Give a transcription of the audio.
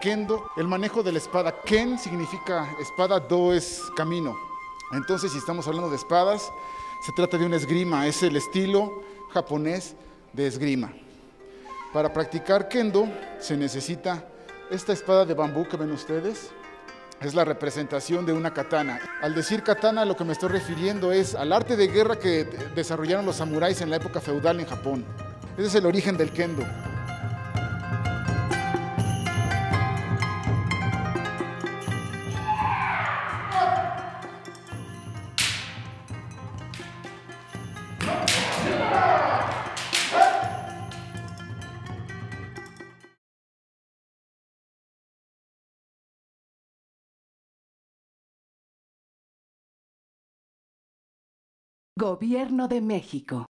Kendo, el manejo de la espada. Ken significa espada, do es camino. Entonces, si estamos hablando de espadas, se trata de una esgrima, es el estilo japonés de esgrima. Para practicar kendo se necesita esta espada de bambú que ven ustedes, es la representación de una katana. Al decir katana lo que me estoy refiriendo es al arte de guerra que desarrollaron los samuráis en la época feudal en Japón. Ese es el origen del kendo. Gobierno de México.